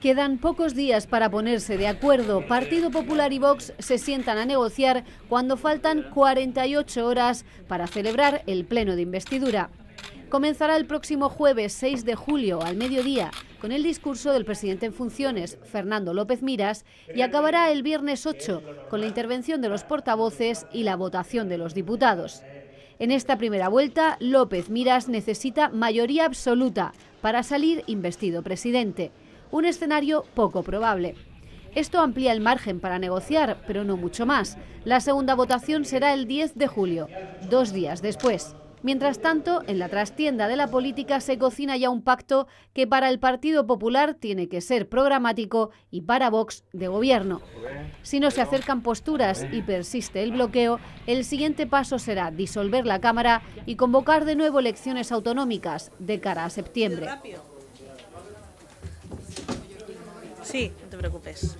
Quedan pocos días para ponerse de acuerdo. Partido Popular y Vox se sientan a negociar cuando faltan 48 horas para celebrar el pleno de investidura. Comenzará el próximo jueves 6 de julio al mediodía con el discurso del presidente en funciones, Fernando López Miras, y acabará el viernes 8 con la intervención de los portavoces y la votación de los diputados. En esta primera vuelta, López Miras necesita mayoría absoluta para salir investido presidente un escenario poco probable. Esto amplía el margen para negociar, pero no mucho más. La segunda votación será el 10 de julio, dos días después. Mientras tanto, en la trastienda de la política se cocina ya un pacto que para el Partido Popular tiene que ser programático y para Vox de gobierno. Si no se acercan posturas y persiste el bloqueo, el siguiente paso será disolver la Cámara y convocar de nuevo elecciones autonómicas de cara a septiembre. Sí, no te preocupes.